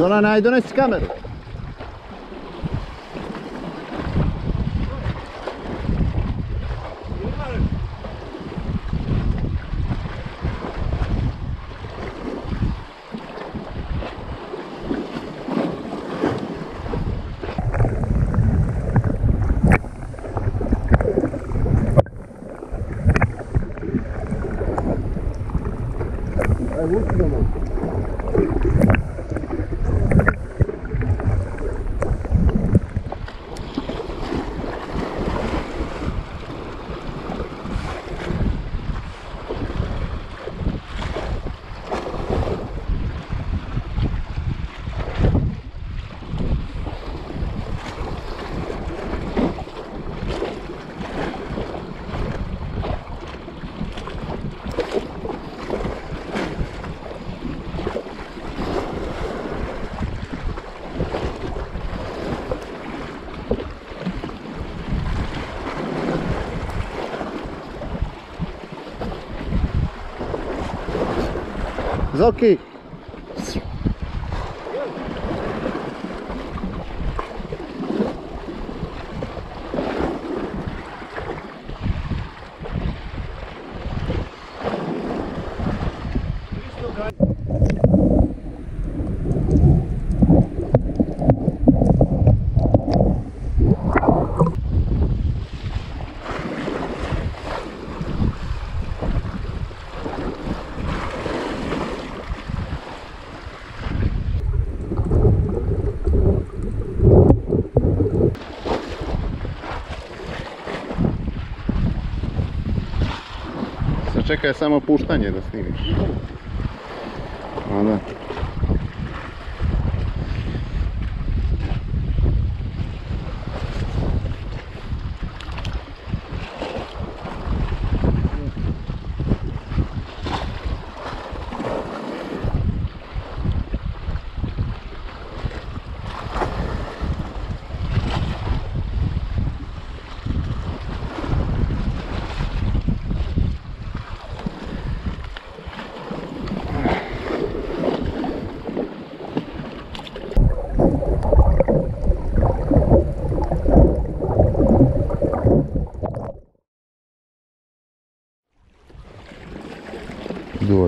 Zona najdone skameru. ok. Čekaj samo puštanje da snimiš. A da.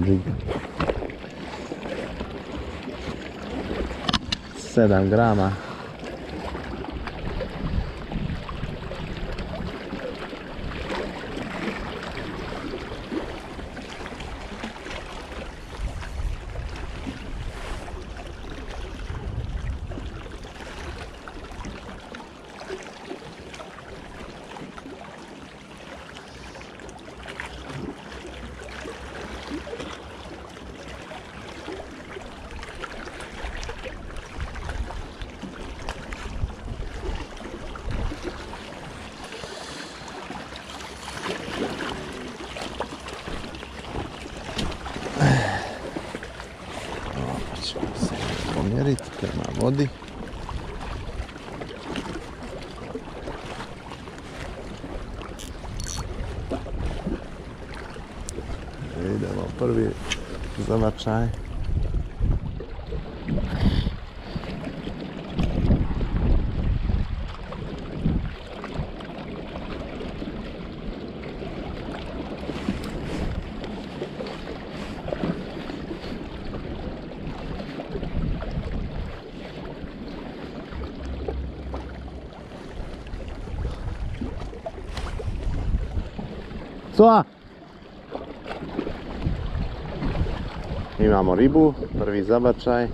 Jig. 7 grama. Ćemo se pomjeriti prema vodi. Idemo prvi zamačaj. Coa! Imamo ribu, prvi zabačaj.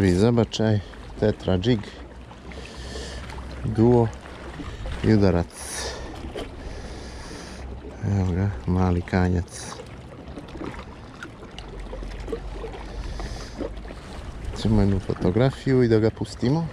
Prvi zabačaj, tetra jig, duo i udarac. Evo ga, mali kanjac. Ćemo jednu fotografiju i da ga pustimo.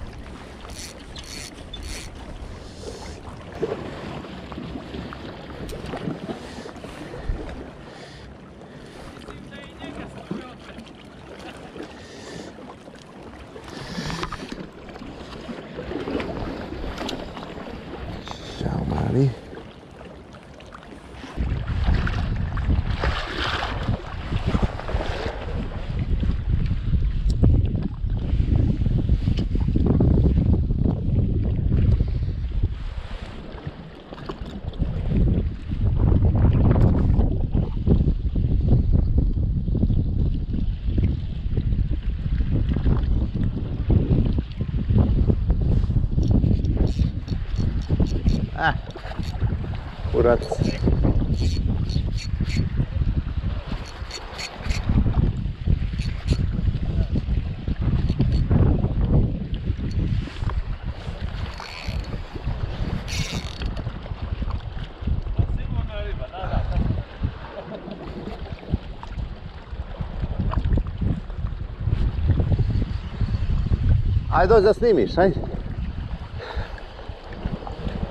Ajde dođi da snimiš, ajde.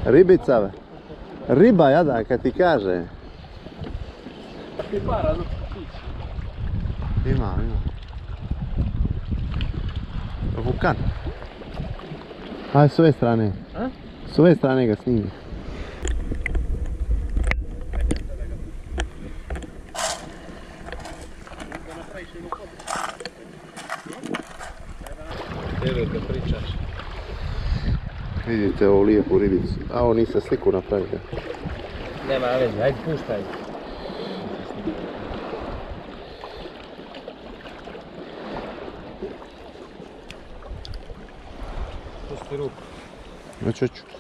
Ribica, riba jada, kad ti kaže. Ti para, no, Ima, ima. Vukan. Aj, s ove strane. S ove strane ga snimi. Evo kad pričaš. Vidite ovu lijepu ribicu. A ovo nisam sliku napravio. Nema veze, ajde puštaj. Pusti ruku. Već hoću.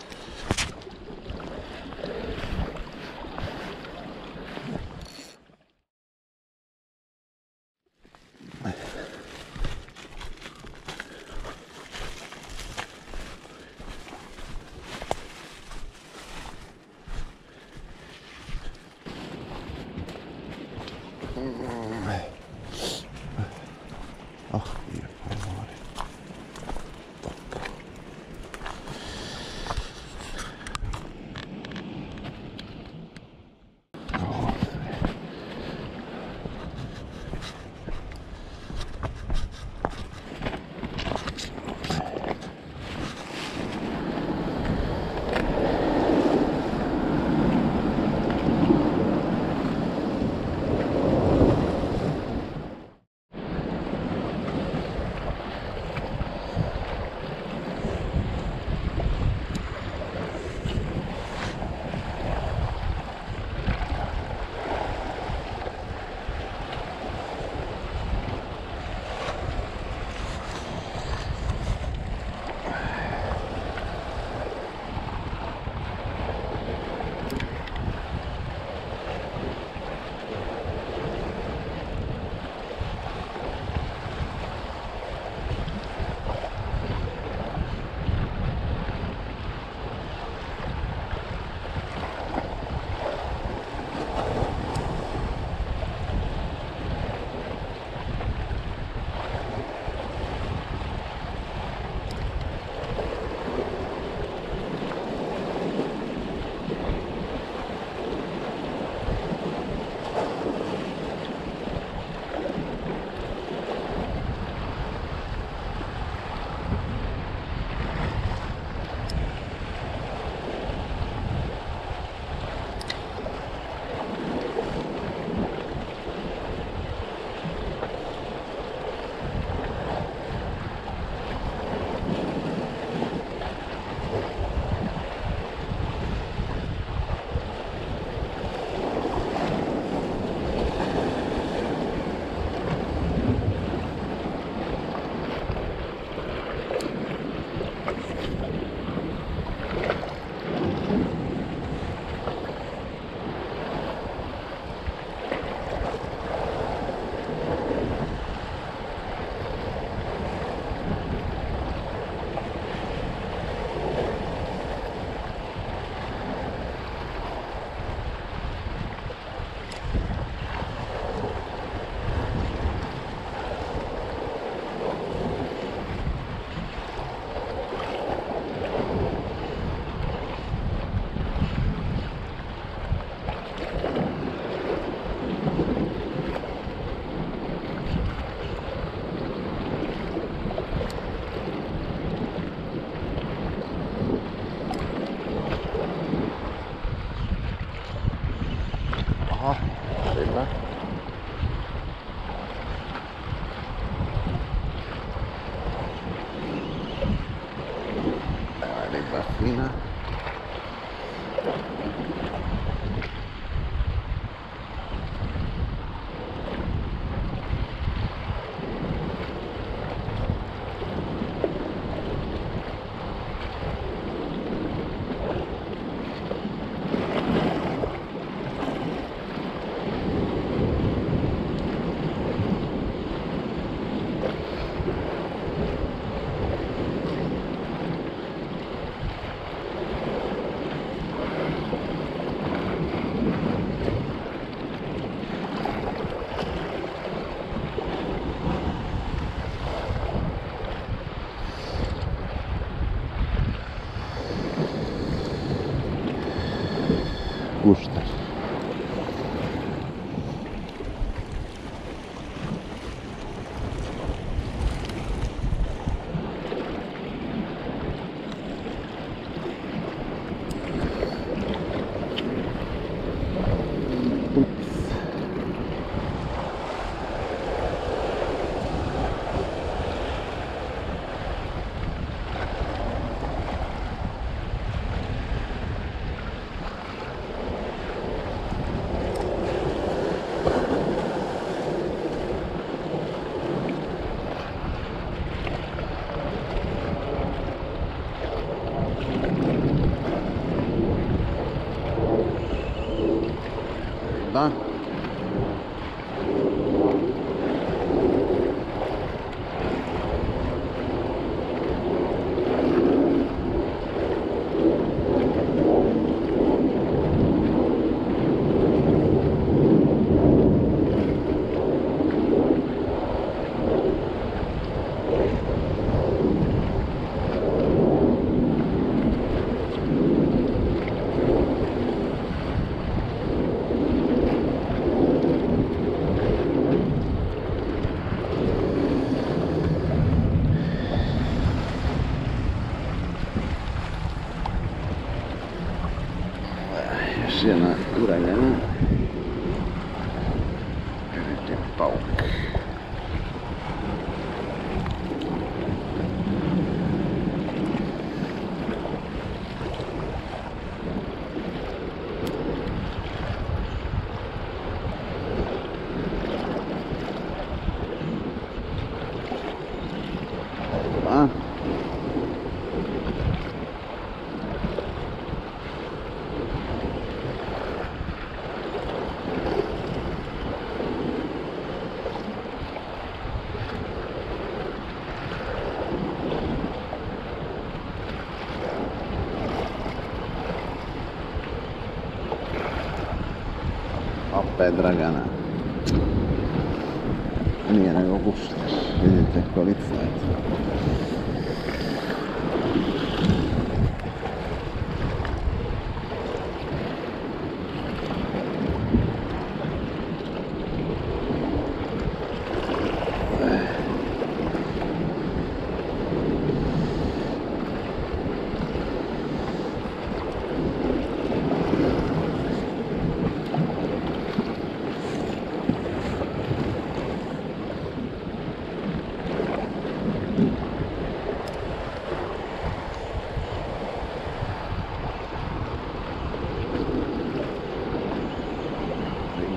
Argentina. Da. 啊。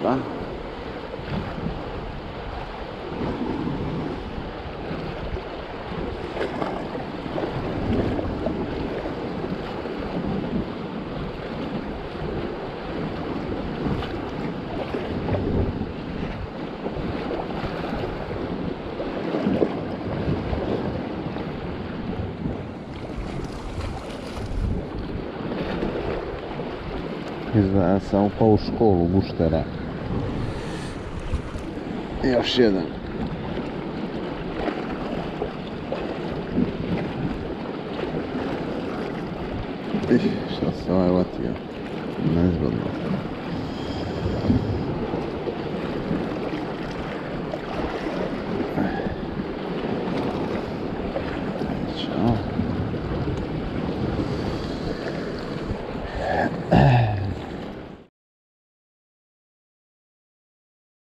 tá? realização qual escolo gostará. и овщина. Сейчас, давай вот я. Назвал.